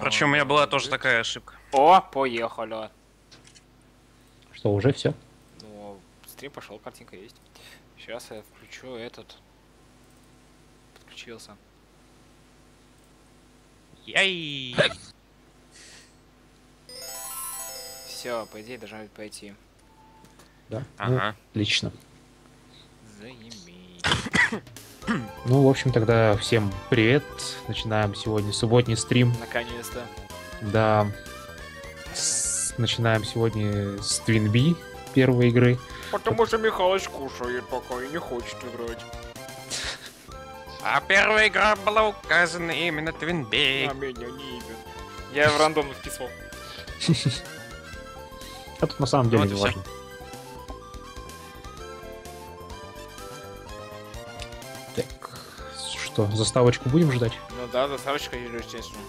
Причем у меня была тоже такая ошибка. О, поехали. Что, уже все? Ну, стрим пошел, картинка есть. Сейчас я включу этот. Подключился. Яй! Все, по идее должна пойти. Да. Ага. Ну, отлично. Заимей. Ну, в общем, тогда всем привет. Начинаем сегодня субботний стрим. Наконец-то. Да. С- Начинаем сегодня с Twin B первой игры. Потому что Михалыч кушает пока и не хочет играть. А первая игра была указана именно Твинбей. А меня не ебет. Я в рандом вписал. А тут на самом деле и не важно. Что, заставочку будем ждать? Ну да, заставочка, естественно.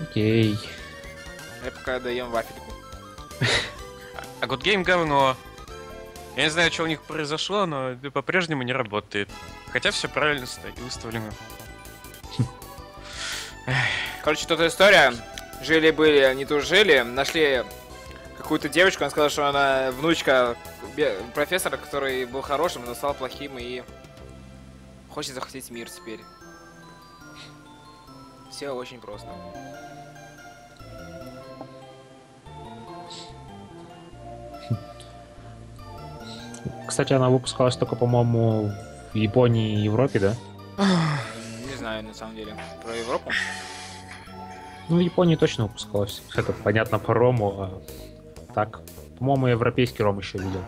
Окей. Я пока даем вафельку. А Good Game говно. Я не знаю, что у них произошло, но по-прежнему не работает. Хотя все правильно стоит выставлено. Короче, тут история. Жили-были, они тут жили, нашли какую-то девочку, она сказала, что она внучка профессора, который был хорошим, но стал плохим и хочет захватить мир теперь. Все очень просто. Кстати, она выпускалась только, по-моему, в Японии и Европе, да? Не знаю, на самом деле. Про Европу? Ну, в Японии точно выпускалась. Это понятно по рому, а так. По-моему, европейский ром еще видел.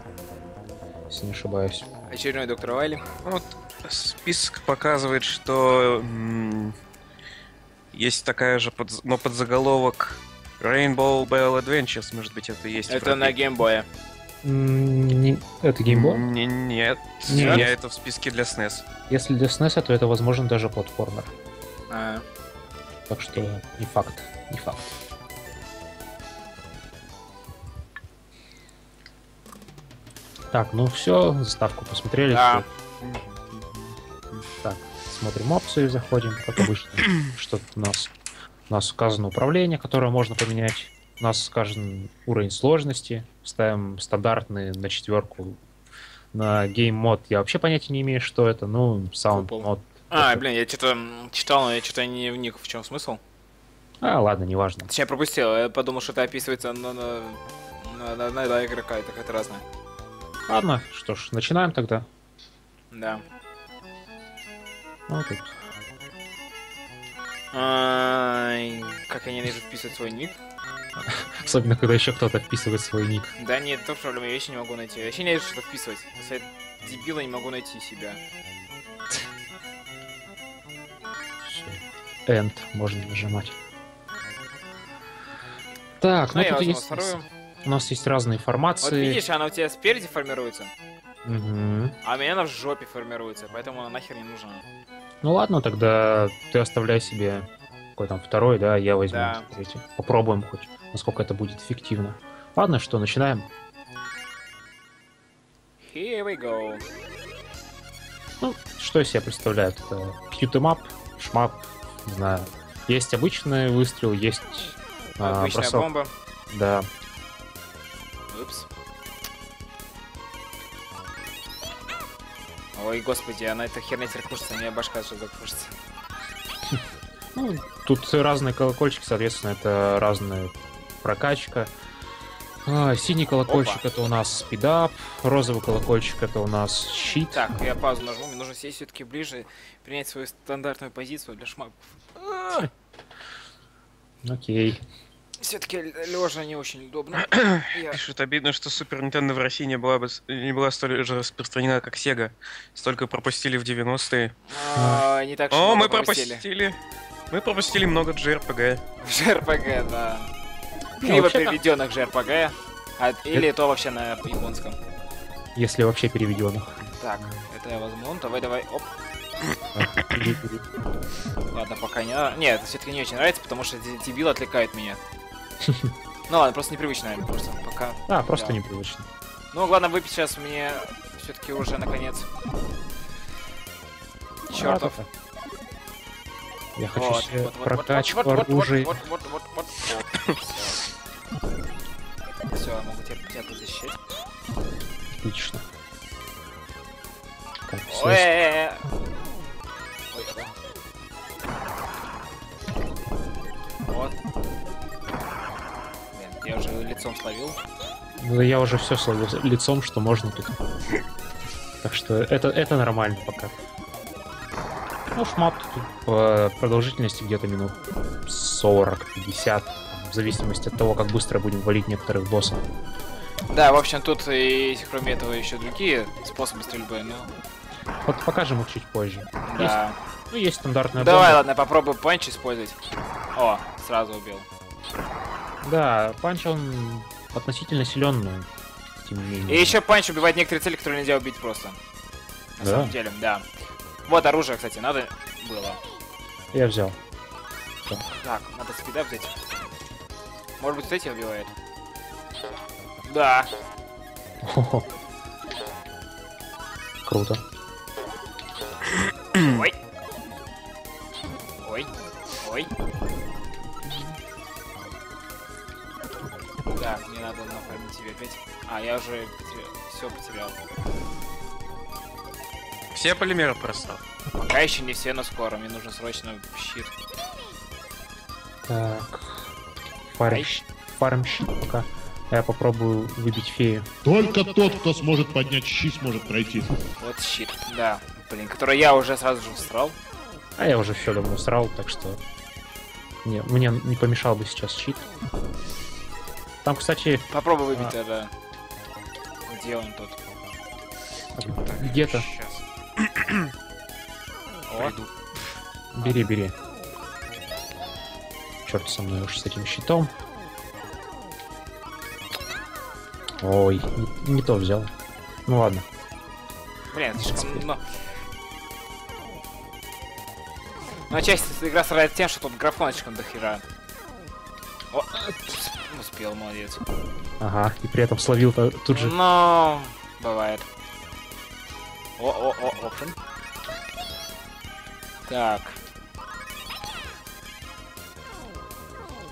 Если не ошибаюсь. Очередной доктор Вайли. Вот список показывает, что м, есть такая же, подз- но подзаголовок Rainbow Bell Adventures, может быть, это и есть. Это на геймбое. Это геймбол? Не- Нет, Нет? я это в списке для SNES. Если для SNES, то это, возможно, даже платформер. А, Так что не факт, не факт. Так, ну все, заставку посмотрели. Да. всё. Так, смотрим опции, заходим, как обычно. Что тут у нас? У нас указано управление, которое можно поменять. У нас сказан уровень сложности. Ставим стандартный на четверку. На game mode я вообще понятия не имею, что это. Ну, sound Купол. mode. а блин, я что-то читал, но я что-то не вник, в чем смысл. А, ладно, неважно. Точнее, пропустил. Я подумал, что это описывается на, на, на, на, на игрока, это какая-то разная. Ладно, что ж, начинаем тогда. Да. Тут Ай, как я ненавижу вписывать свой ник. Особенно, когда еще кто-то вписывает свой ник. Да нет, это проблема, я вообще не могу найти. Я вообще ненавижу что-то вписывать. Если я дебила не могу найти себя. End можно нажимать. Так, Ну, ну я тут возьму есть, вторую. у нас есть разные Вот формации. видишь, она у тебя спереди формируется, Мгм. а у меня она в жопе формируется, поэтому она нахер не нужна. Ну ладно, тогда ты оставляй себе какой там второй, да, я возьму Да. третий. Попробуем хоть, насколько это будет эффективно. Ладно, что, начинаем. Here we go. Ну, что из себя представляет? Это кьютемап, шмап, не знаю. Есть обычный выстрел, есть а, Обычная бросок. бомба. Да. Ой, господи, она эта херня теперь кружится, у меня башка что закружится. Ну, тут разные колокольчики, соответственно, это разная прокачка. А, синий колокольчик Опа. это у нас спидап, розовый колокольчик это у нас щит. Так, я паузу нажму, мне нужно сесть все-таки ближе, принять свою стандартную позицию для шмаков. Окей. Все-таки лежа не очень удобно. Я- Пишут, обидно, что Супер Нинтендо в России не была, бы, не была столь же распространена, как Sega. Столько пропустили в 90-е. А, Не так что О, мы пропустили. пропустили. Мы пропустили много JRPG. JRPG, да. Криво переведенных JRPG. а- Или то вообще на японском. Если вообще переведенных. Так, это я возьму. Давай, давай. Оп. Ладно, пока не надо. Нет, это все-таки не очень нравится, потому что де- дебил отвлекает меня. Ну ладно, просто непривычно, наверное, просто пока. А, просто Да. непривычно. Ну, главное выпить сейчас мне все-таки уже наконец. Чертов. А, Я хочу Вот, себе вот, прокачку вот, вот, вот, оружия. Вот, вот, вот, вот, вот. Все, я могу тебя, защитить. Отлично. Так, Ой, э, э. Ой. Вот. Я уже лицом словил. Ну, я уже все словил лицом, что можно тут. Так что это, это нормально пока. Ну, шмап тут по продолжительности где-то минут 40-50, в зависимости от того, как быстро будем валить некоторых боссов. Да, в общем, тут и кроме этого еще другие способы стрельбы, ну, Вот покажем их чуть позже. да. Ну, есть стандартная Давай, бомба. ладно, попробую punch использовать. О, сразу убил. Да, punch он относительно силен, но тем не менее. И еще punch убивает некоторые цели, которые нельзя убить просто. На Да? самом деле, да. Вот оружие, кстати, надо было. Я взял. Так, надо speed up взять. Может быть, эти убивает? Да. Круто. Ой. Ой. Ой. Так, мне надо нафармить тебе опять. А, я уже все потерял. Все полимеры просрал. Пока еще не все, но скоро. Мне нужно срочно щит. Так. Фарм, фарм щит пока. Я попробую выбить фею. Только тот, кто сможет поднять щит, сможет пройти. Вот щит, да. Блин, который я уже сразу же всрал. А я уже все давно срал, так что... Не, мне не помешал бы сейчас щит. Там, кстати, Попробуй выбить А. тогда. Где он тут? где-то. Бери, бери. Черт со мной уж с этим щитом. Ой, не, не то взял. Ну ладно. блин, слишком много. Ну, отчасти игра страдает тем, что тут графон слишком дохера. О, успел, молодец. Ага, и при этом словил -то тут же. Но бывает. О, о, о, опшен. Так.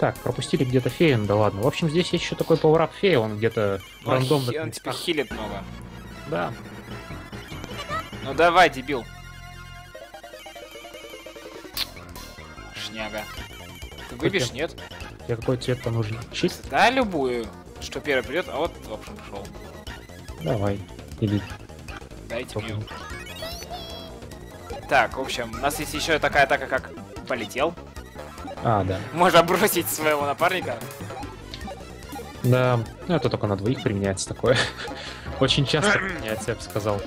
Так, пропустили где-то фею, ну да ладно. В общем, здесь есть еще такой пауэрап фея, он где-то в Он, хи- он типа хилит много. Да. Ну давай, дебил. Шняга. Ты выбьешь, нет? Тебе какой цвет-то нужен? Щит? Да, любую. Что первый придет, а вот в общем пошел. Давай. Или Дайте мне. Так, в общем, у нас есть еще такая атака, как полетел. А, да. Можно бросить своего напарника. Да, ну это только на двоих применяется такое. Очень часто применяется, я бы сказал.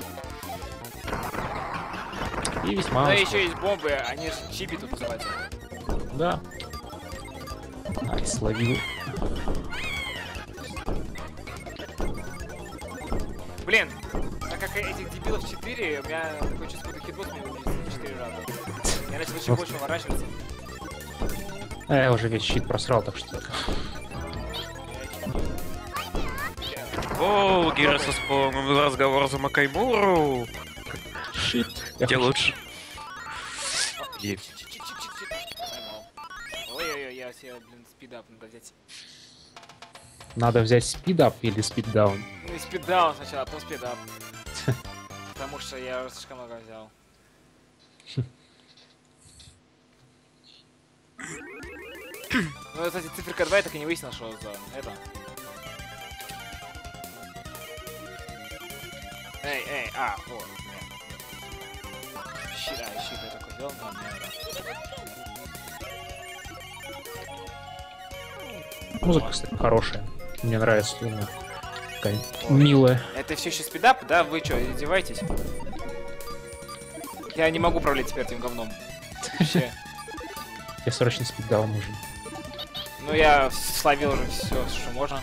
И весьма... Успешно. еще есть бомбы, они же чипи тут называются. Да. Ай, словил. Блин, так как этих дебилов 4, у меня такое чувство, что hitbox мне убить 4 раза. Я начал еще Вот. больше уворачиваться. А я уже весь щит просрал, так что... О, Гироса вспомнил разговор за Макаймуру. Щит. Я Где лучше? И себе, блин, speed up надо взять. Надо взять спидап или спиддаун. Ну спиддаун сначала, а потом спидап. Потому что я уже слишком много взял. Ну, кстати, циферка 2 я так и не выяснил, что за это. Эй, эй, а, вот. Щит, а, щит я такой делал, но не Музыка, кстати, хорошая. Мне нравится. именно Такая милая. Это все еще спидап, да? Вы что, издеваетесь? Я не могу управлять теперь этим говном. Вообще. Я срочно спиддаун нужен. Ну я словил уже все, что можно.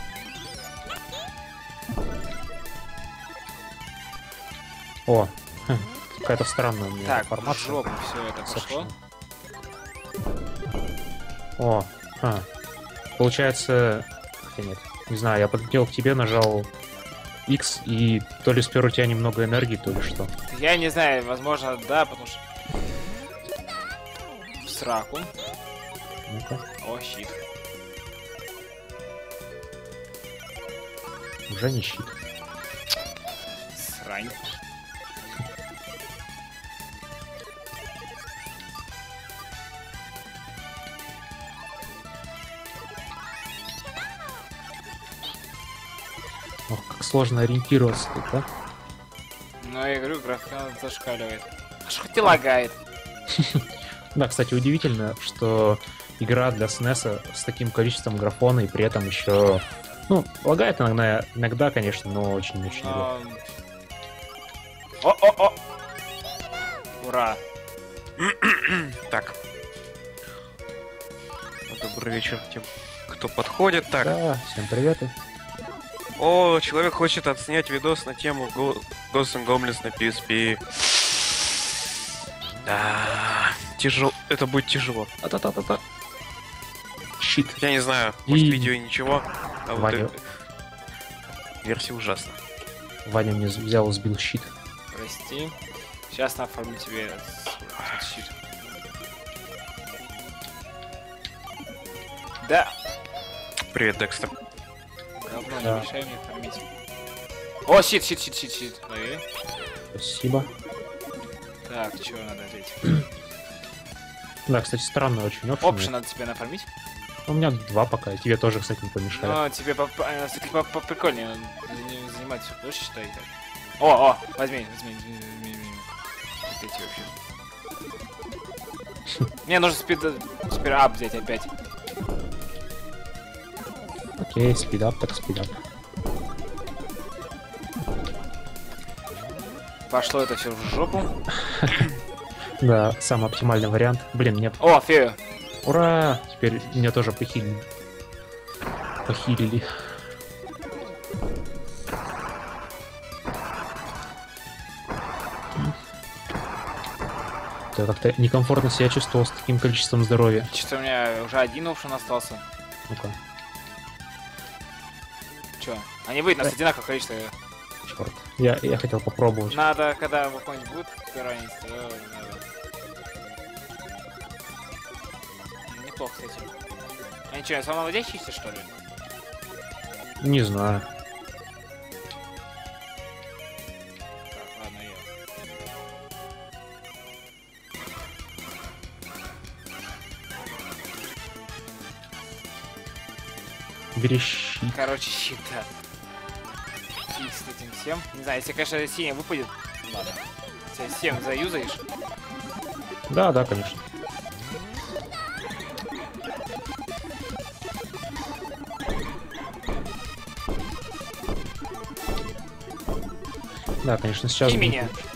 О, хм, какая-то странная у меня Так, в формация. жопу все это пошло. О, а. Получается... Хотя нет, не знаю, я подлетел к тебе, нажал X, и то ли спер у тебя немного энергии, то ли что. Я не знаю, возможно, да, потому что... сраку. Ну-ка, О, щит. уже не щит. Срань. Сложно ориентироваться тут, да? Ну, я говорю, графон зашкаливает. Аж хоть и лагает. Да, кстати, удивительно, что игра для SNES с таким количеством графона и при этом еще... Ну, лагает иногда, иногда конечно, но очень-очень. О-о-о! Ура! Так. Добрый вечер тем, кто подходит. Так, Да, всем привет. О, человек хочет отснять видос на тему Ghosts and Goblins на PSP. Да, тяжело. Это будет тяжело. Та-та-та-та-та. Щит. Я не знаю, может И- видео и ничего, а вот Ваня. э, версия ужасна. Ваня мне взял и сбил щит. Прости. Сейчас наоформлю тебе этот щит. Да, Привет, Декстер. Говно, Да. не мешай мне фармить. О, щит, щит, щит, щит, щит. Лови. Спасибо. Так, что надо взять? Да, кстати, странно очень опшен. Опшен надо тебе нафармить. У меня два пока. и Тебе тоже, кстати, не помешает. Но тебе по- по- всё-таки по- по- прикольнее зани- занимать больше, считай. так. О, о, возьми, возьми, возьми, возьми, возьми. Вот эти вообще. Мне нужно спид... спидап взять опять. Окей, спидап, так спидап. Пошло это все в жопу. Да, самый оптимальный вариант. Блин, нет. О, фею. Ура! Теперь меня тоже похилили. Похилили. Я как-то некомфортно себя чувствовал с таким количеством здоровья. Что-то у меня уже один опшен остался. Ну-ка, Че? Они выйдут, у нас одинаковое количество. черт. Я, я хотел попробовать. Надо, когда какой-нибудь будет пиранить, то надо. Неплохо, кстати. Они что, самовладящиеся, что ли? Не знаю. Бери щит. Короче, щита. Фиг с этим всем. Не знаю, если, конечно, синий выпадет, ладно. Если всем заюзаешь. Да, да, конечно. Да, конечно, сейчас... И будет- меня. Пяу,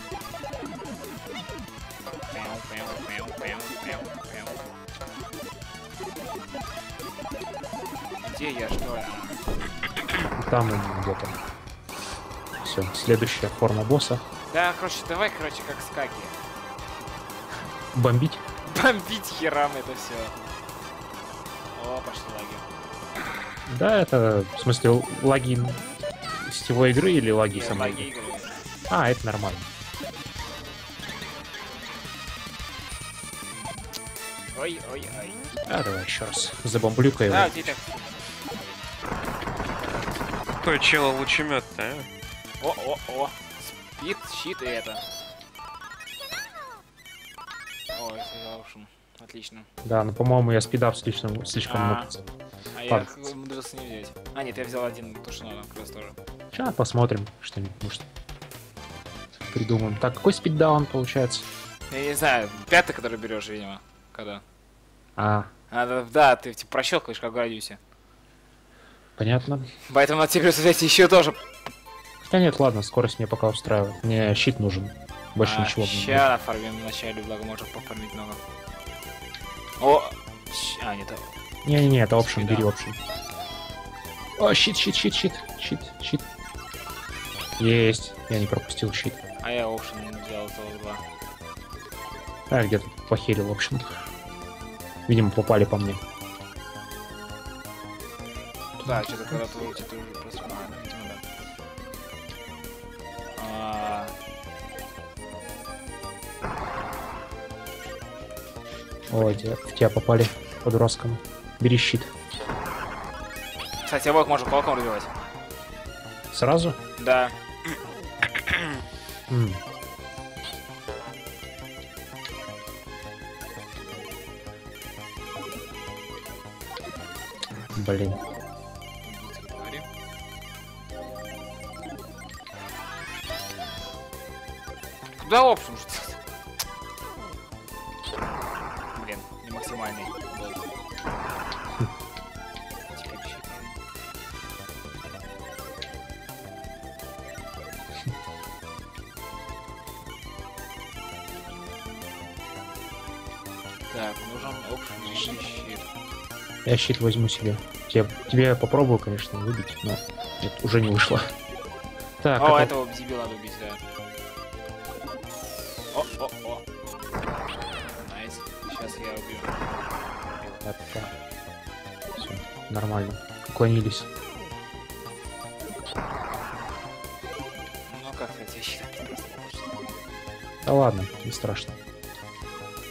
Там где-то. Все, следующая форма босса. Да, короче, давай, короче, как скаки. Бомбить. Бомбить херам это все. О, пошли лаги. Да, это, в смысле, лаги сетевой игры или лаги Нет, самой лаги игры? А, это нормально. Ой, ой, ой. А, давай еще раз. Забомблю-ка его. Да, Какой чела лучемет а? О, о, о. Спид, щит и это. Ой, общем. Отлично. Да, но, по-моему, я спидап слишком, слишком А. много. А я умудрился не взять. А, нет, я взял один, то что надо, как раз тоже. Сейчас посмотрим что-нибудь, может. Придумаем. Так, какой спиддаун получается? Я не знаю, пятый, который берешь, видимо, когда. А, А, да, да, ты типа прощелкаешь, как в радиусе. Понятно. Поэтому надо тебе взять еще тоже. Хотя нет, ладно, скорость мне пока устраивает. Мне щит нужен. Больше а, ничего. не Ща оформим вначале, благо можно поформить много. О! А, нет, нужно. Не-не-не, это Спиддаун. бери опшн. О, щит, щит, щит, щит, щит, щит. Есть, я не пропустил щит. а я опшен взял целых два. А, где-то похерил опшн. Видимо, попали по мне. Да, что-то вроде ты уже просто... А, да, видимо, да. А, Ой, те- в тебя попали по-дурацкому. Бери щит. Кстати, волк можно кулаком разбивать. Сразу? Да. М. Блин. Куда опшн? Блин, не максимальный. Так, нужен опшн и щит. Я щит возьму себе. Тебе, тебе я попробую, конечно, выбить, но нет, уже не вышло. Так, О, это- этого дебила убить, да. Нормально. Уклонились. Ну как я тебе считаю? Да ладно, не страшно.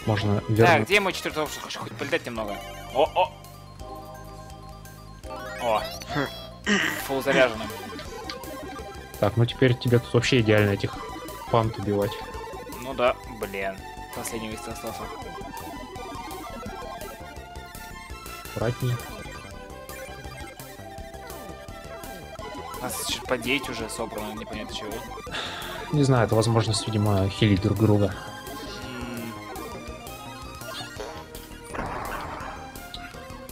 Можно Так, вернуть. где мой четвертый опшн? Хочу хоть полетать немного. О, о. О. Фул заряженным. Так, ну теперь тебе тут вообще идеально этих пант убивать. Ну да, блин. Последний выстрел остался. Аккуратнее. Нас 9 уже собрано, непонятно чего. Не знаю, это возможность, видимо, хилить друг друга.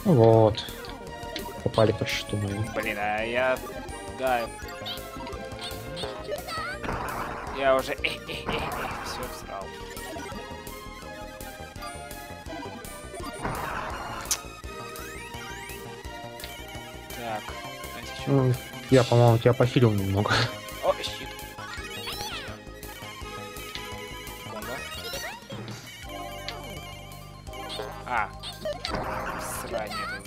Вот. Попали по счету моему. Блин, а я... Да. Я уже... Все всрал. Так, что? Ну, я, по-моему, тебя похилил немного. О, щит. А. Срань это.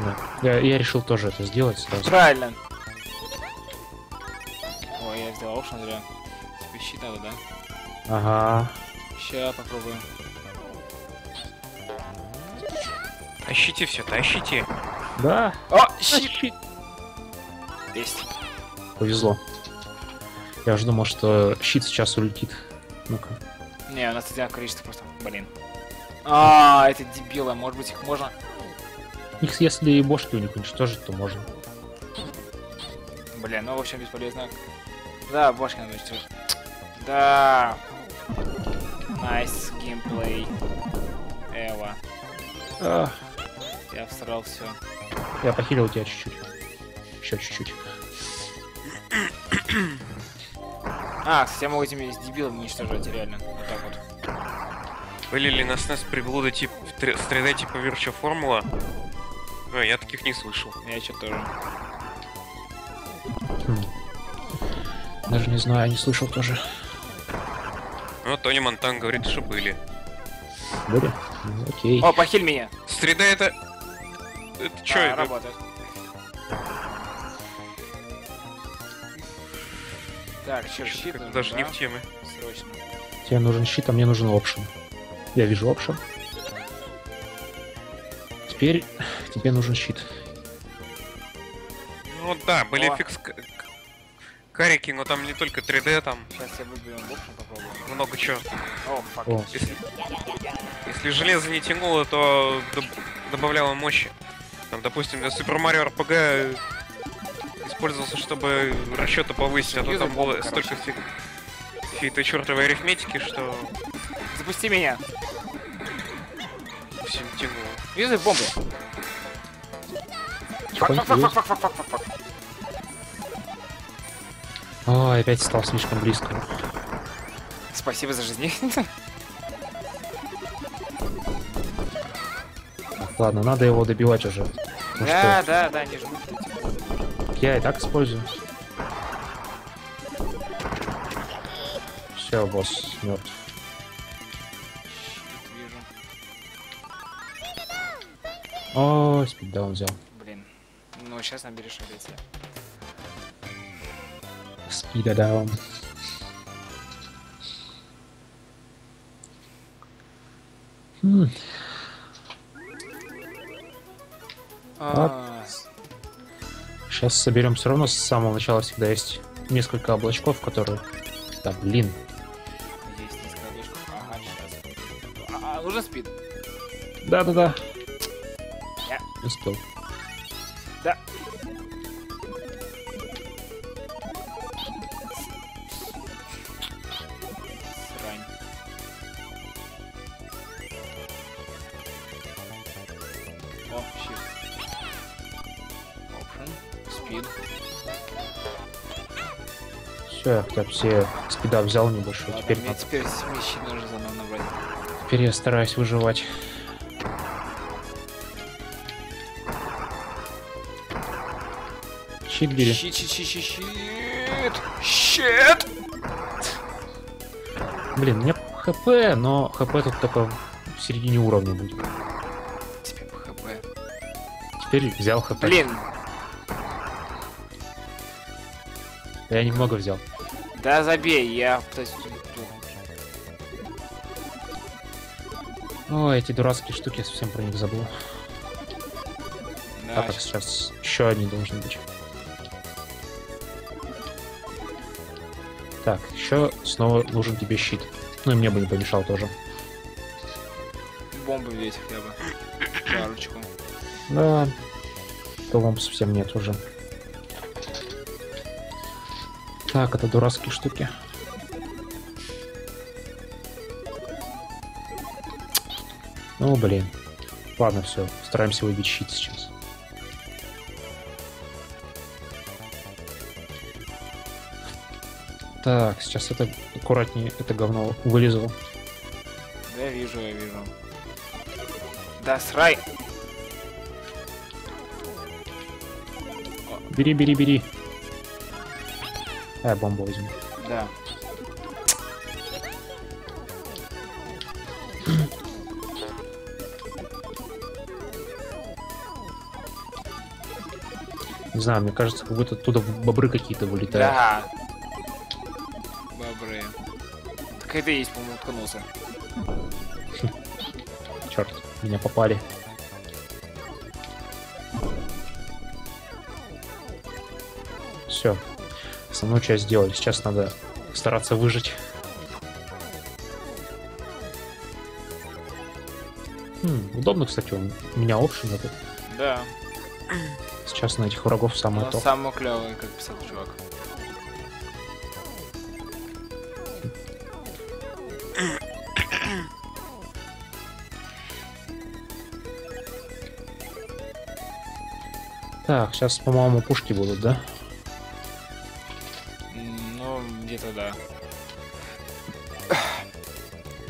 Да. Я, я решил тоже это сделать сразу. Правильно. Ой, я сделал опшн зря. Тебе щит надо, да? Ага. Ща попробуем. Тащите все, тащите. Да, О, щит! Есть. повезло. Я уже думал, что щит сейчас улетит. Ну-ка. Не, у нас одинаковое количество просто. Блин. А, это дебилы. Может быть их можно... Их, если и бошки у них уничтожить, то можно. Блин, ну в общем бесполезно. Да, башки надо уничтожить. Да. Nice gameplay. Эва. Ах, Я всрал все. я похилил тебя чуть-чуть. Еще чуть-чуть. А, кстати, я могу этими с дебилами уничтожать, реально. Вот так вот. Были ли на SNES приблуды тип в 3 с 3D типа Virtua Formula? Ну, я таких не слышал. Я что тоже. Хм. Даже не знаю, не слышал тоже. Ну, Тони Монтан говорит, что были. Были? Ну, окей. О, похиль меня! С 3D это... Это чё А, это? работает. Так, Чё-то щит нужен, даже не да? в теме. Срочно. Тебе нужен щит, а мне нужен опшен. Я вижу опшен. Теперь тебе нужен щит. Ну да, были О. фикс... Карики, но там не только 3D, там Сейчас я выбью боксом попробую. много чего. О, фак. О, Если, если железо не тянуло, то доб- добавляло мощи. Там, допустим, для Super Mario RPG использовался, чтобы расчеты повысить, а то там было столько фи- фи- чертовой арифметики, что Запусти меня! всем тянуло. Юзай фак. Ой, опять стал слишком близко. Спасибо за жизнь. Ладно, надо его добивать уже. Ну Да, что, да, да, не жмут я и так использую. Все, босс мертв. Вижу. О, спиддаун взял. Блин. Ну, сейчас наберешь опять. Спидадаун. М, А, Сейчас соберем все равно с самого начала всегда есть несколько облачков, которые... Да, блин. Есть несколько вышков. Ага, сейчас. А, нужен спид. Да-да-да. Я- успел. Да. Я хотя бы все спида взял небольшой. Ладно, Теперь, мне надо- теперь смещи нужно заново набрать. теперь я стараюсь выживать. Щит бери. Щит, щит, щит, щит, щит. Щит! Блин, у меня хп, но хп тут только в середине уровня будет. Тебе по хп. Теперь взял хп. Блин, Я немного взял. Да забей, я пытаюсь... О, эти дурацкие штуки, я совсем про них забыл. Да, А так сейчас еще одни должны быть. Так, еще снова нужен тебе щит. Ну и мне бы не помешал тоже. бомбы взять хотя бы. Парочку. Да, толом совсем нет уже. Так, это дурацкие штуки. Ну, блин. Ладно, все, стараемся выбить щит сейчас. Так, сейчас это аккуратнее, это говно вылезу. Да, я вижу, я вижу. Да, срай! Бери, бери, бери. А, я бомбу возьму. Да. Не знаю, мне кажется, как будто оттуда бобры какие-то вылетают. Да. Бобры. Так это и есть, по-моему, уткнулся. Черт, меня попали. Все. Основную часть сделали. Сейчас надо стараться выжить. Хм, удобно, кстати, он- у меня опшен этот. Да. Сейчас на этих врагов самое Но то. самый клевый, как писал чувак. Так, сейчас, по-моему, пушки будут, да?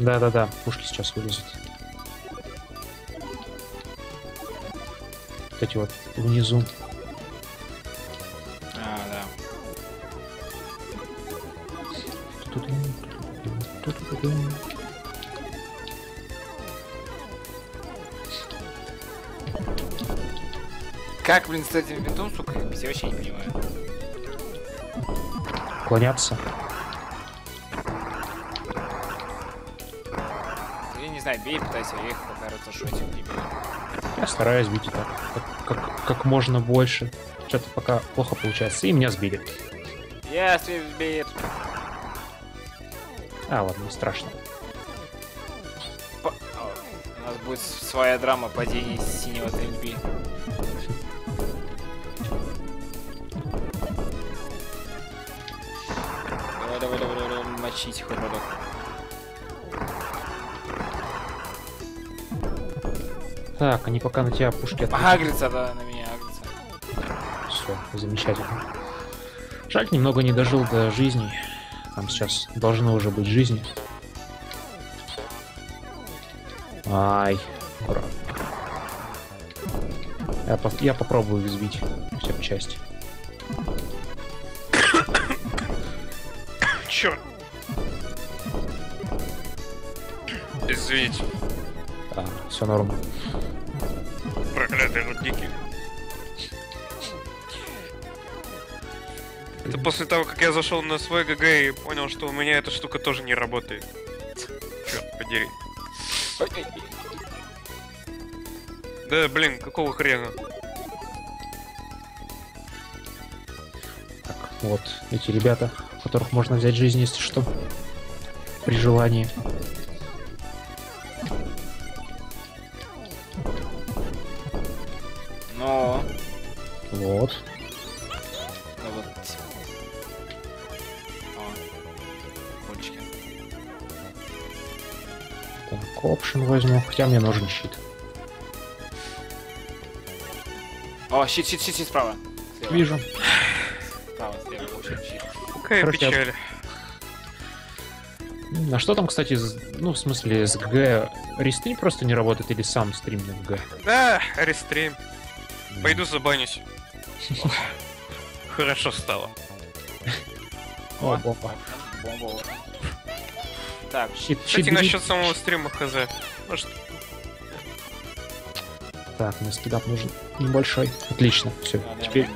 Да-да-да, пушки сейчас вылезут. Вот эти вот внизу. А, да. Как, блин, с этим винтом, сука, я вообще не понимаю. Клоняться. Знаю, бей, пытайся, я их не бей. Я стараюсь бить так, как, как, как можно больше. Что-то пока плохо получается. И меня сбили. Я сбит. А, ладно, не страшно. По- У нас будет своя драма падения синего ТНБ. Давай, давай, давай, давай, мочить их, Так, они пока на тебя пушки Агрится, да, на меня агрится. Все, замечательно. Жаль, немного не дожил до жизни. Там сейчас должны уже быть жизни. Ай, брат. Я, по- я попробую их сбить. Часть. Черт! Извините, все норм. проклятые рудники. Это после того, как я зашел на свой ГГ и понял, что у меня эта штука тоже не работает. Черт подери. Да, блин, какого хрена? Так, вот эти ребята, которых можно взять жизнь, если что. При желании. Возьму. Хотя мне нужен щит. О, щит, щит, щит, щит справа. Слева. Вижу. Справа, слева, в общем, щит. Какая Короче, печаль. М, А что там, кстати, с- ну, в смысле, с Г рестрим просто не работает или сам стриминг Г? Да, рестрим. Пойду забанюсь. Хорошо стало. О, бомба. Бомба. Так, Щит, щит Кстати, бери. насчет самого стрима хз. Может, Так, мне спидап нужен небольшой. Отлично, все. а, да, Теперь,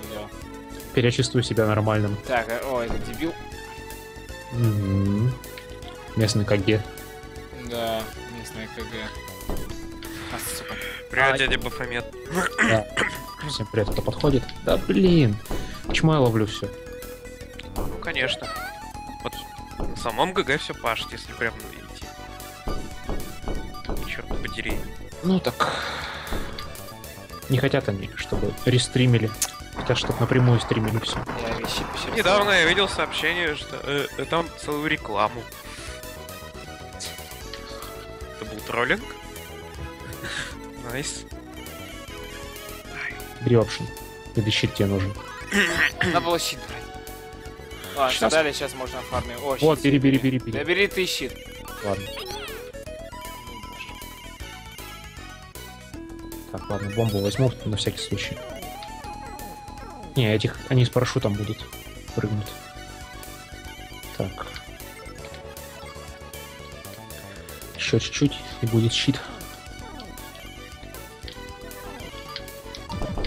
теперь я чувствую себя нормальным. Так, э, ой, это дебил. Мгм. Местный КГ. Да, местная КГ. А, сука. привет, Ай. дядя Бафомет. Да. Всем привет, кто подходит. Да блин. Почему я ловлю все? Ну, конечно. Самом ГГ все пашет, если прям идти. Черт подери. Ну так. Не хотят они, чтобы рестримили. Хотят, чтобы напрямую стримили все. Я. Недавно я видел сообщение, что э, э, там целую рекламу. Это был троллинг? Nice. Бери option. Или щит тебе нужен. Надо было щит брать. Ладно, Щас. далее сейчас можно фармить. О, Вот, бери, бери, бери, бери. Да бери ты щит. Ладно. Так, ладно, бомбу возьму на всякий случай. Не, этих они с парашютом будут прыгнут. Так. Еще чуть-чуть и будет щит.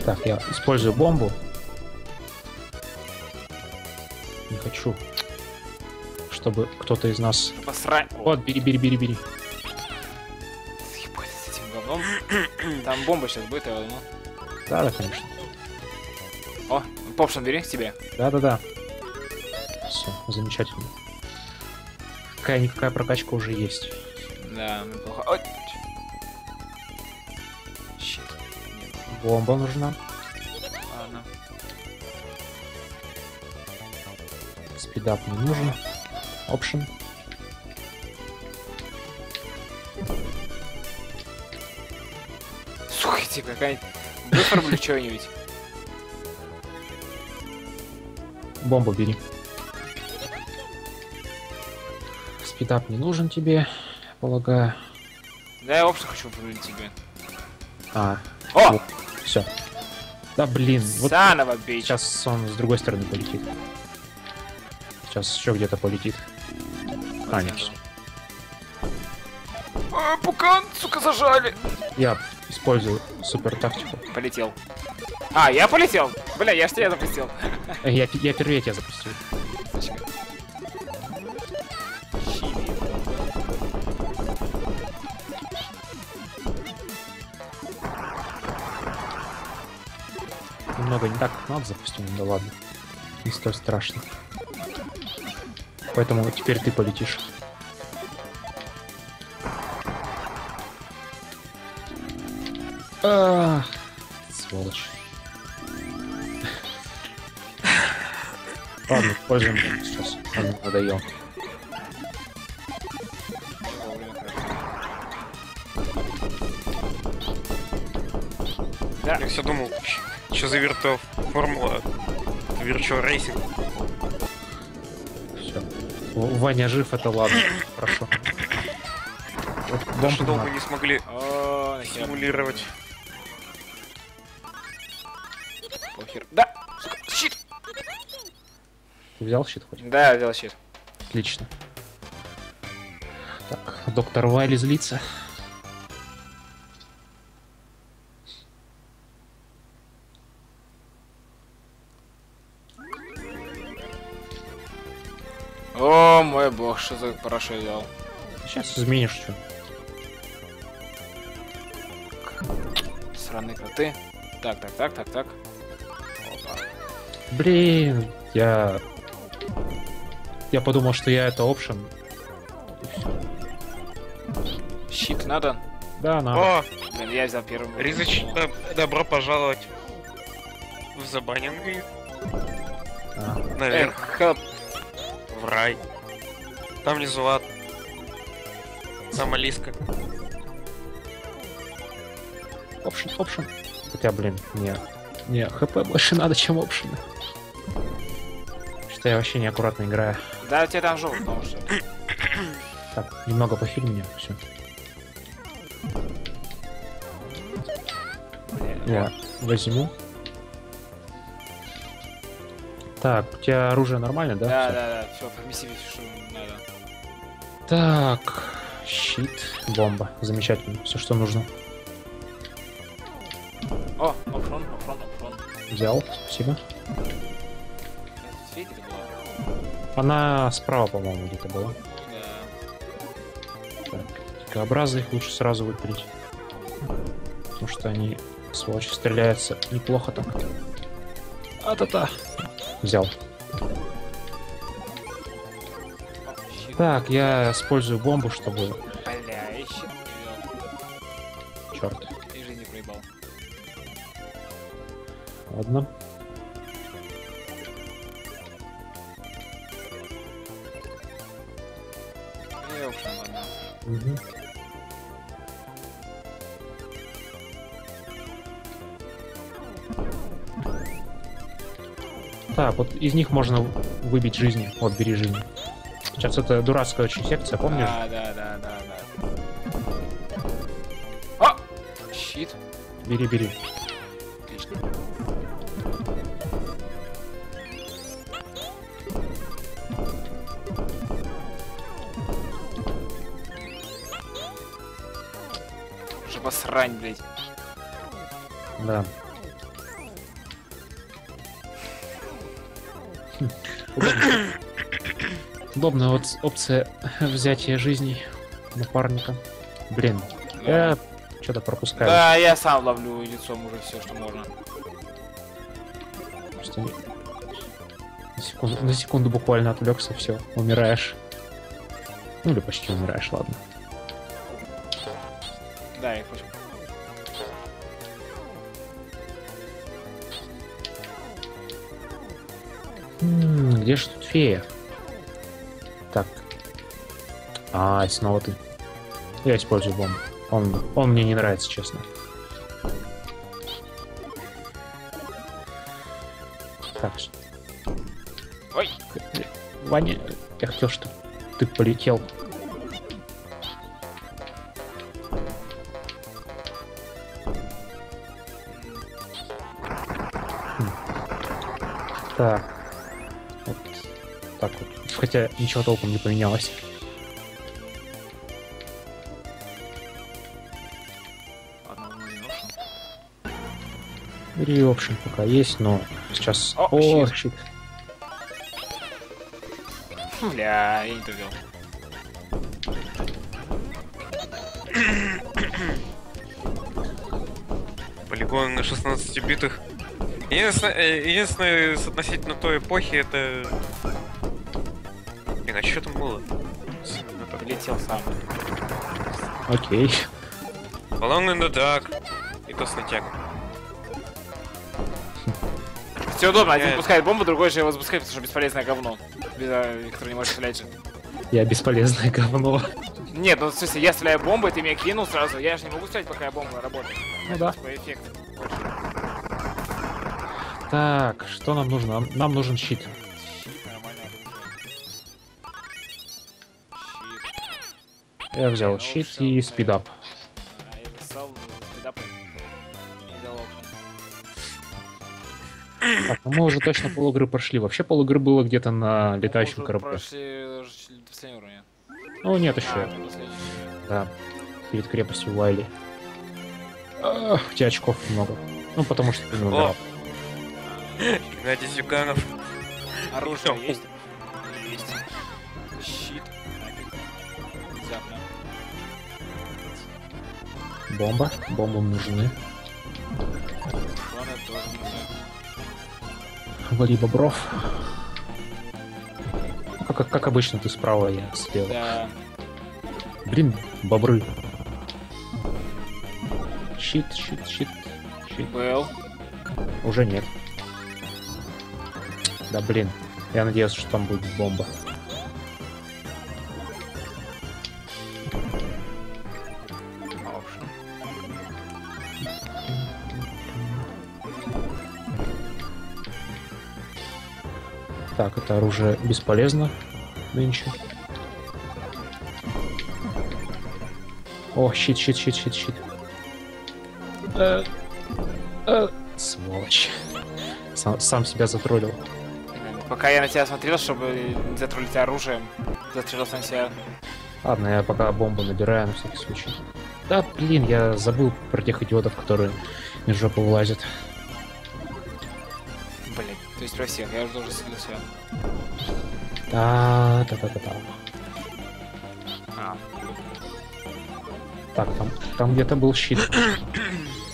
Так, я использую бомбу. Не хочу, чтобы кто-то из нас Посрать. Вот, бери, бери, бери, бери. съебать с этим говном. Там бомба сейчас будет, я думаю. Да, да, конечно. О, попшин бери себе. Да, да, да. Все, замечательно. Какая-никакая прокачка уже есть. Да, неплохо. Бомба нужна. Спидап не нужен. Сука, тебе какая-нибудь... Выформлю что-нибудь. Бомбу бери. Спидап не нужен тебе, полагаю. Да я опшн хочу выформлить тебе. А, О! все. Да блин, вот Заново бей. сейчас он с другой стороны полетит. Сейчас еще где-то полетит. А, нет. А, пукан, сука, зажали. Я использую супер тактику. Полетел. А, я полетел. Бля, я ж тебя запустил. Э, Я, я впервые тебя запустил. Немного не так, надо запустим, да ладно. Не столь страшно. Поэтому теперь ты полетишь. Ах, сволочь. Ладно, используем сейчас. Он надоел. Да, Я все думал, что за виртуал формула Virtual Racing. Ваня жив, это ладно. Хорошо. Вот Потому что долго не смогли симулировать. Похер. Да, сука, щит. Ты взял щит хоть? Да, взял щит. Отлично. Так, доктор Вайли злится. О, мой бог, что за парашют взял? Сейчас изменишь что. Сраные кроты. Так, так, так, так, так. Опа. Блин, я... Я подумал, что я это option. Щит надо. Да, надо. О, Блин, я взял первым. Ризыч, доб- добро пожаловать в забаненный А, наверх, Эх, help. в рай. Там внизу ад. Там Алиска. option, option. Хотя, блин, мне, мне хп больше надо, чем опшены. Что я вообще неаккуратно играю. Да, тебе там желтый, потому что. Так, немного по мне, все. Я возьму. Так, у тебя оружие нормально, да? Да, Всё? да, да, все, формиси что надо. Так, щит, бомба. Замечательно, все, что нужно. О, офрон, офрон, офрон. Взял, спасибо. Она справа, по-моему, где-то была. Да. Так, дикообразы их лучше сразу выпилить. Потому что они, сволочи, стреляются неплохо так. А-та-та. Взял. Так, я использую бомбу, чтобы... Бля, взял. Черт. И жизнь не проебал. Ладно. Мгм. Так, вот из них можно выбить жизни. Вот, бери жизни. Сейчас это дурацкая очень секция, помнишь? Да, да, да, да, да. О! Щит. Бери, бери. Отлично. Что посрань, блядь. Да. Удобно. Удобная вот опция взятия жизней напарника. Блин, я что-то пропускаю. Да, я сам ловлю лицом уже все, что можно. Просто на секунду, на секунду буквально отвлекся, все, умираешь. Ну или почти умираешь, ладно. Да, я хочу. М, Где же тут фея? А, снова ты. Я использую бомбу. Он, он мне не нравится, честно. Так. Ой. Ваня, я хотел, чтобы ты полетел. Хм. Так. Вот так вот. Хотя ничего толком не поменялось. Бери option пока есть, но сейчас... О, О, щит. щит. Бля, я не делал. Полигон на 16 битах. Единственное, э, единственное с относительно той эпохи это... Блин, а что там было? Полетел сам. Окей. Alone in the Dark. И то с натягом. Все удобно, один пускает бомбу, другой же его запускает, потому что бесполезное говно. Которое не может стрелять же. Я бесполезное говно. Нет, ну в смысле, я стреляю бомбой, ты меня кинул сразу, я же не могу стрелять, пока я бомба работает. Ну да. Эффект. Так, что нам нужно? Нам, нам нужен щит. Щит, нормально. Щит. Я взял щит и спидап. Так, ну мы уже точно пол игры прошли. Вообще пол игры было где-то на летающем Уже корабле. Прошли до последнего уровня. Ну нет А, еще. последнего. Да. Перед крепостью Уайли. Ах, у тебя очков много. Ну, потому что ты не умирал. Игнатий Зюганов. Оружие Всё. есть? Есть. Щит. Внезапно. Бомба. Бомбам нужны. Патроны тоже нужны. Вали бобров. Как, как, как обычно, ты справа, я слева. Да. Блин, бобры. Щит, щит, щит, щит. Был. Уже нет. Да блин. Я надеялся, что там будет бомба. Так, это оружие бесполезно нынче. О, щит, щит, щит, щит, щит. Э, э, Сволочь. Сам, сам себя затроллил. Пока я на тебя смотрел, чтобы затроллить оружием, застрелился на себя. Ладно, я пока бомбу набираю на всякий случай. Да, блин, я забыл про тех идиотов, которые из жопы вылазят. Про всех, я уже тоже слился. Да, да, да, да, да. А, Так, там, там где-то был щит.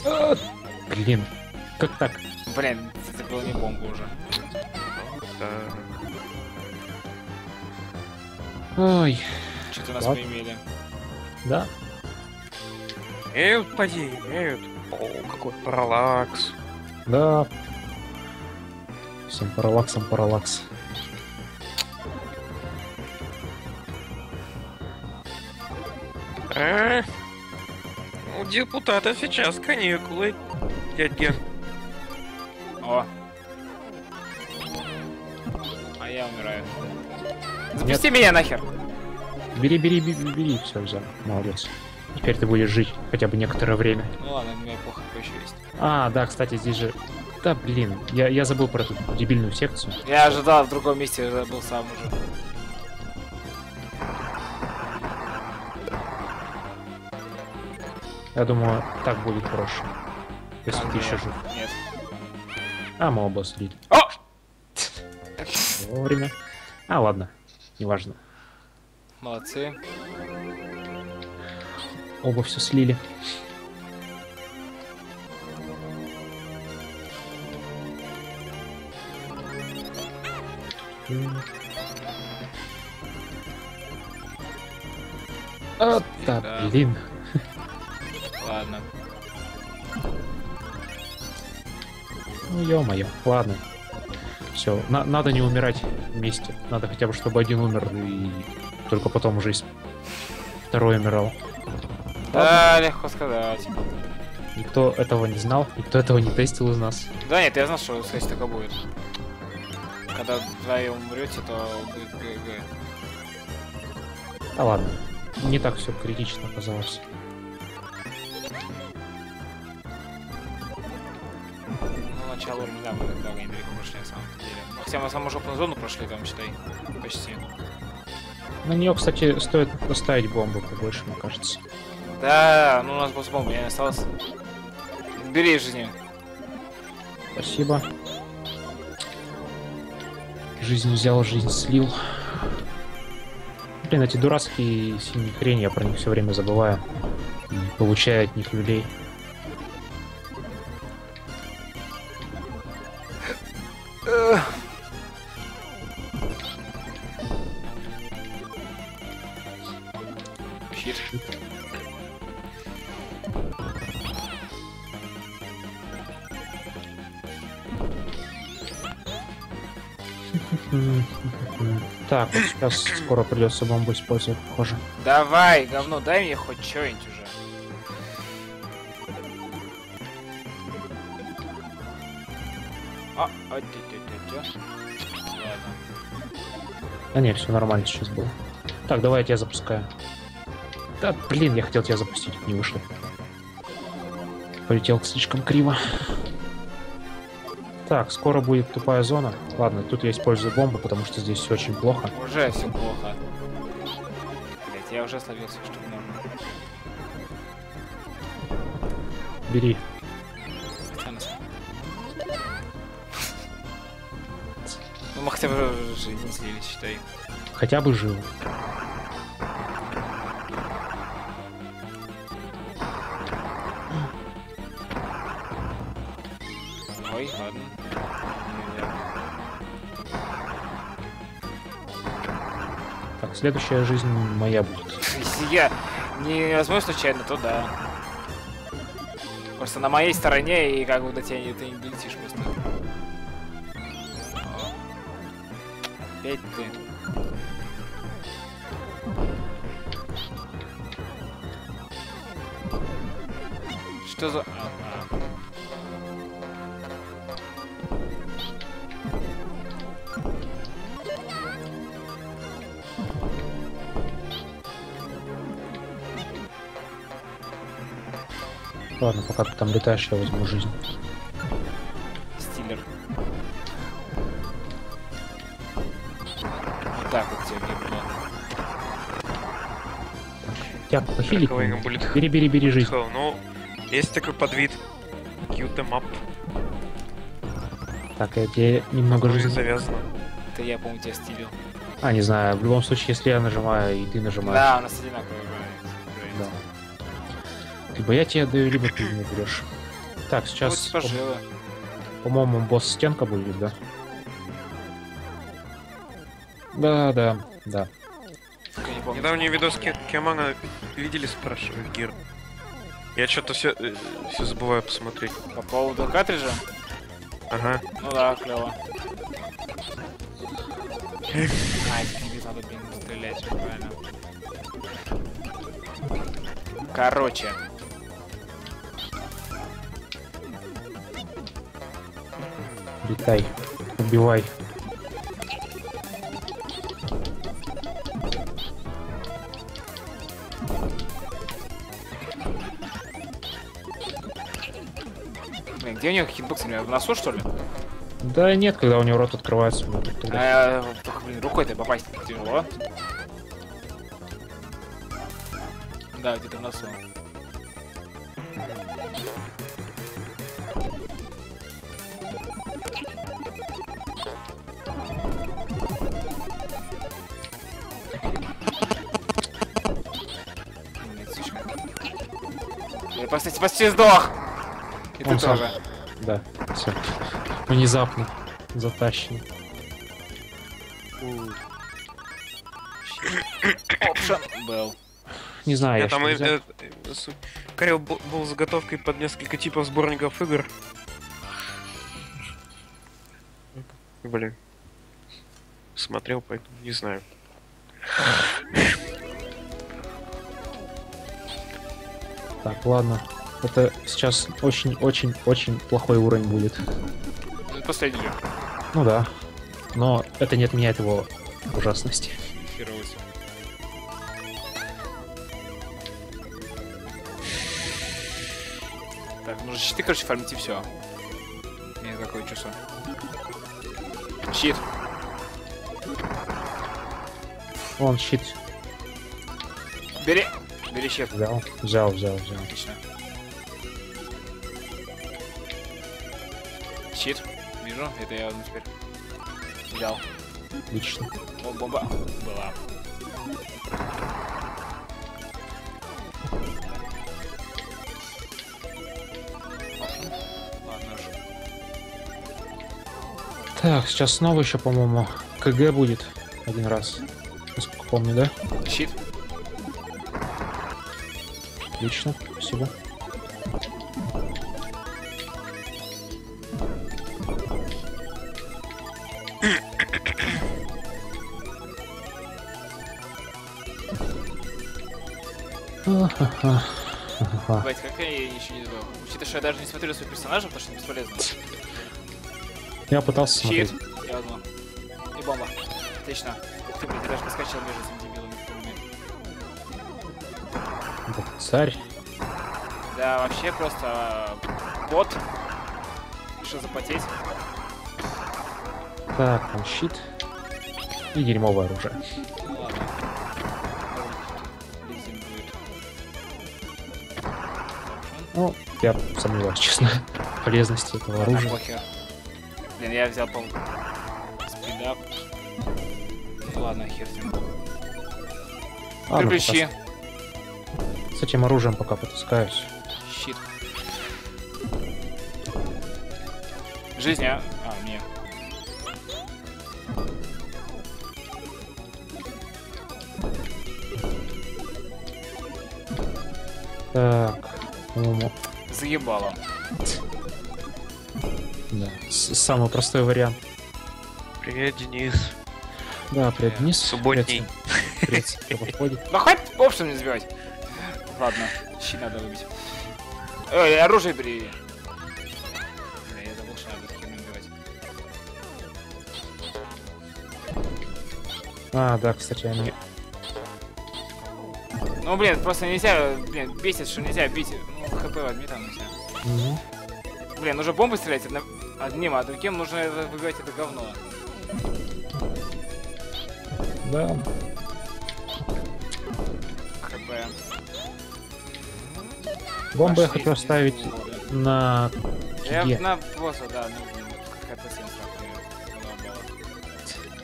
А, Блин, как так? блин, это была не бомба уже. Ой, Что-то нас Ладно. поимели. да, Эют, поди, эют. О, какой параллакс. да. Всем параллаксом параллакс. А? У депутата сейчас каникулы. Дядь Ген. О. А я умираю. Запусти меня нахер. Бери, бери, бери, бери, все взял. Молодец. Теперь ты будешь жить хотя бы некоторое время. Ну ладно, у меня плохо еще есть. А, да, кстати, здесь же... Да, блин, я, я забыл про эту дебильную секцию. Я ожидал в другом месте, я был сам уже. Я думаю, так будет проще. Если А, ты нет. еще жив. Нет. А, мы оба слили. О! Вовремя. А, ладно. Неважно. Молодцы. Оба все слили. А, да, Да. блин. Ладно. Ну, ё-моё. Ладно. Все, надо не умирать вместе. Надо хотя бы, чтобы один умер, и только потом уже второй умирал. Да, легко сказать. Никто этого не знал, никто этого не тестил из нас. Да нет, я знал, что всего, такое будет. Когда вдвоем умрете, то будет ГГ. А ладно, не так все критично оказалось. Ну, начало уровня, да, мы да, не далеко прошли, на самом деле. Хотя мы саму жопную зону прошли, там, считай, почти. На нее, кстати, стоит поставить бомбу побольше, мне кажется. Да, ну у нас босс бомба, я не осталось. Бери жизни. Спасибо. Жизнь взял, жизнь слил. Блин, эти дурацкие синие хрени, я про них все время забываю. Получаю от них люлей. Щит. Так, вот сейчас скоро придется бомбу использовать, похоже. Давай, говно, дай мне хоть что-нибудь уже. А, а, тю тю тю Ладно. А не, все нормально сейчас было. Так, давай я тебя запускаю. Да, блин, я хотел тебя запустить, не вышло. Полетел слишком криво. Так, скоро будет тупая зона. Ладно, тут я использую бомбу, потому что здесь все очень плохо. Уже все плохо. Блять, я уже словился, что нужно. Бери. Ну мы хотя бы не слились, считай. Хотя бы жил. Следующая жизнь моя будет. Если я не возьму случайно, то да. Просто на моей стороне, и как бы до тебя не- ты не долетишь просто. Опять ты. Что за... Ладно, пока ты там летаешь, я возьму жизнь. Стиллер. Вот так вот тебе меня? им будет Бери, бери, бери жизнь. Ну, есть такой подвид. Cute up. Так, я тебе немного Тоже жизни. завязано. Это я, по-моему, тебя стилил. А, не знаю, в любом случае, если я нажимаю и ты нажимаешь, Да, у нас одинаковый да. Либо я тебе даю, либо ты меня берешь. Так, Сейчас... Вот, типа, по-моему, босс-стенка будет, да? Да, да, да. Только не помню. Недавние видоски Киамана видели, спрашивает Гир. Я что-то все, все забываю посмотреть. По поводу картриджа? Ага. Ну да, клево. Ай, тебе надо, блин, стрелять, всё правильно. Короче, Летай, убивай. блин, где у него хитбокс? У него в носу, что ли? Да нет, когда у него рот открывается, тут тогда- А, только, блин, рукой-то попасть тяжело. Да, где-то в носу. Я почти, почти сдох! И ты Он сам. тоже. Да, все. Внезапно затащен. Опшен был. Не знаю, Я я там и- взял. э, э, Карел был, был заготовкой под несколько типов сборников игр. Блин. Смотрел, поэтому не знаю. Так, ладно. Это сейчас очень-очень-очень плохой уровень будет. Последний. Ну да. Но это не отменяет его ужасности. Так, нужно щиты, короче, фармить и все. Мне такое чувство. Щит. Он щит Бери. Бери щит. взял. Взял, взял, взял. Отлично. Щит. Вижу. Это я теперь. Взял. Отлично. О, бомба. Была. Ладно уж. Так, сейчас снова еще, по-моему, КГ будет один раз. Насколько помню, да? Щит. Отлично, спасибо. Бать, как я еще не забыл. Учитывая, что я даже не смотрю своего персонажа, потому что бесполезно. Я пытался Щит. смотреть. Я возьму. И бомба. Отлично. Ты, блин, даже проскочил между этими царь. Да, вообще просто э, бот. Решил запотеть. Так, там щит. И дерьмовое оружие. Ну я сомневаюсь, честно, полезности этого оружия. похер. Блин, я взял пол... Спидап. Ну ладно, хер с ним. Ладно, Приключи. пока с этим оружием пока потаскаюсь. Щит. Жизнь, а? А, не. Так, по-моему, Заебало. да, с- самый простой вариант. Привет, Денис. Да, привет, Денис. Субботний. Привет, привет, кто подходит. Да хоть опшен не сбивать. Ладно, щи надо выбить. Эй, оружие бери. Бля, я забыл, что надо таким убивать. А, да, кстати, они... Ну, блин, просто нельзя, блин, бесит, что нельзя бить. Ну, хп возьми там, нельзя. Мгм. Блин, нужно бомбы стрелять одним, одним, а другим нужно выбивать это говно. Да, бомбы я оставить снизу. на Я на босса, да, ну, ХП 7 сразу.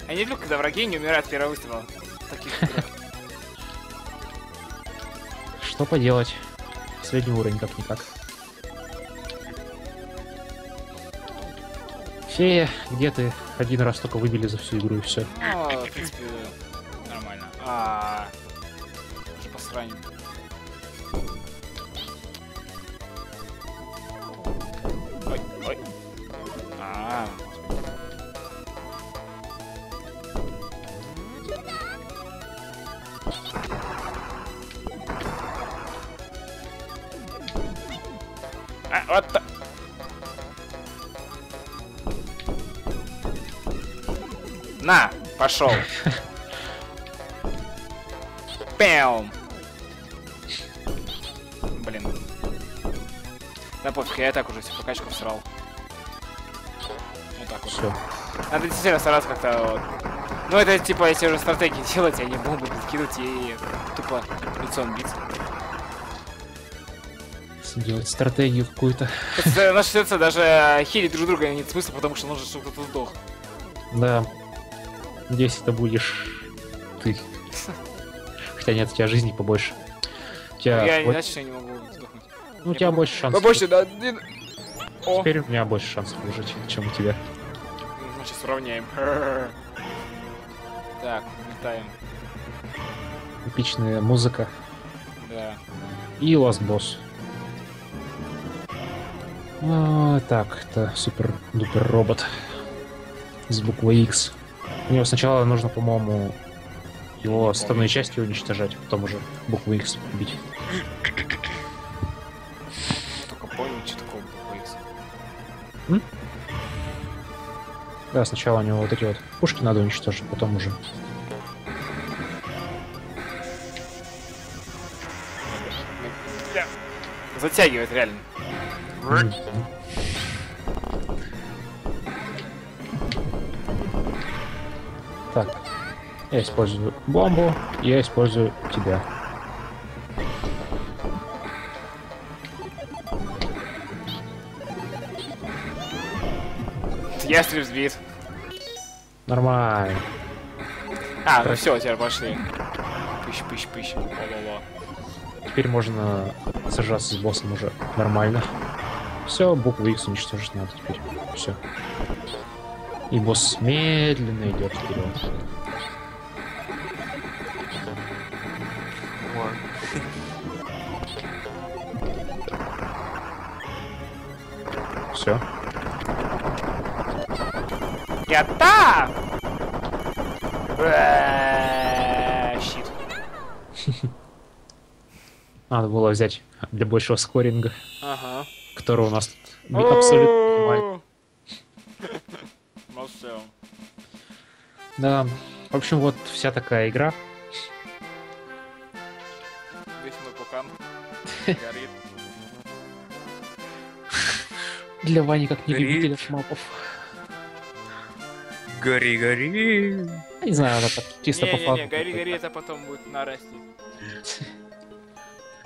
Я не люблю, когда враги не умирают с первого выстрела. Таких. Что поделать? Средний уровень как-никак. Фея, где ты? Один раз только выбили за всю игру и все. Ну, в принципе, нормально. А, уже посрань. На, пошел. Пэм. Блин. Да пофиг, я и так уже всю прокачку всрал. Вот так вот. Все. Надо действительно стараться как-то вот. Ну это типа, если уже стратегии делать, а не бомбы кинуть и тупо лицом биться. Делать стратегию какую-то. Наша ситуация даже хилить друг друга нет смысла, потому что нужно, чтобы кто-то сдох. Да. Надеюсь, это будешь ты. Хотя нет, у тебя жизни побольше. У тебя, я не бо- знаю, что я не могу сдохнуть. ну, у тебя больше шансов. Побольше, да. один- О, Теперь у меня больше шансов выжить, чем у тебя. мы сейчас уравняем. Так, летаем. Эпичная музыка. Да. И ласт босс. А, так, это супер-дупер робот. С буквой X. У него сначала нужно, по-моему, его составные части уничтожать, потом уже букву X бить. Только понял, что такое буква X. Да, сначала у него вот эти вот пушки надо уничтожить, потом уже. Затягивает реально. Мгм. Так, я использую бомбу, я использую тебя. Ястреб сбит. Нормально. А, ну Хорошо. все, теперь пошли. Пыщ, пыщ, пыщ. Во-во-во. Теперь можно сражаться с боссом уже нормально. Все, букву X уничтожить надо теперь. Все. И босс медленно идет вперед. Все. Я там! Э, Щит. Надо было взять для большего скоринга, Ага. который у нас абсолютно Да. В общем, вот вся такая игра. Весь мой пукан горит. Для Вани как не любителя шмапов. Гори, гори. Не знаю, она так чисто по фану. Не-не-не, гори, гори, это потом будет нарасти.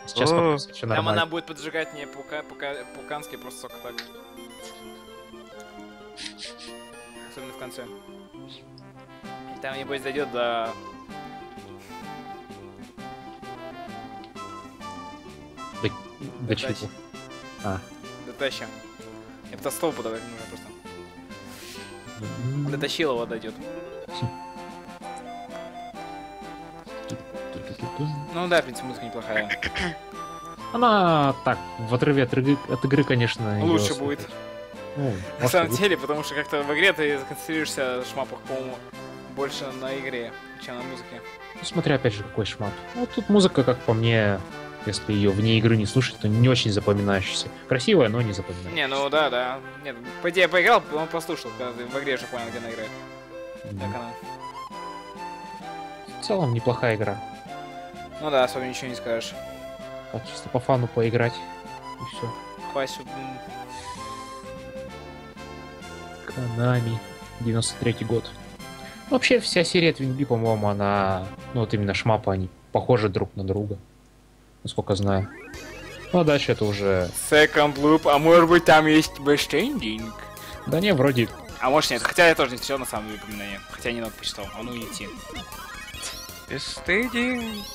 Сейчас пока всё Там она будет поджигать не пука, пука, пуканский просто сок так. Особенно в конце. Там, небось, дойдет до... До чего? Дачи. А, до. Я бы стол подавать нужно просто. Дотащил его, дойдет. Ну да, в принципе, музыка неплохая. Она так, в отрыве от игры, от игры конечно, Лучше будет. Ну, На самом деле, потому что как-то в игре ты концентрируешься в шмапах, по-моему, больше на игре, чем на музыке. Ну, смотря опять же, какой шмап. Ну, тут музыка, как по мне, если ее вне игры не слушать, то не очень запоминающаяся. Красивая, но не запоминающаяся. Не, ну да, да. Нет, по идее, я поиграл, он послушал, когда ты в игре уже понял, где она играет. М. Так она. В целом, неплохая игра. Ну да, особо ничего не скажешь. Так, чисто по фану поиграть. И все. М, Канами. 93 год. Вообще, вся серия Твинби, по-моему, она... Ну, вот именно шмапы, они похожи друг на друга. Насколько знаю. Ну, а дальше это уже... Second loop, а может быть там есть бэштендинг? Да не, вроде... А может нет, хотя я тоже не встречал на самом деле упоминание. Хотя не много почитал, а ну идти. Стейдинг.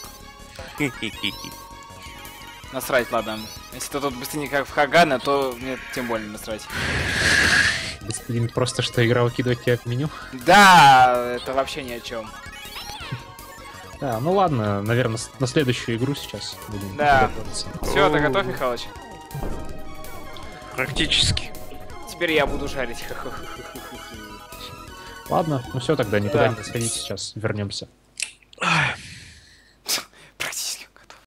Насрать, ладно. Если ты тут быстрее как в Хагана, то мне тем более насрать. Господин просто что игра выкидывает тебя в меню. Да, это вообще ни о чем. Да, ну ладно, наверное, на следующую игру сейчас будем Да. Все, ты готов, Михалыч? Практически. Теперь я буду жарить. Ладно, ну все тогда, никуда Да. не сходить сейчас, вернемся.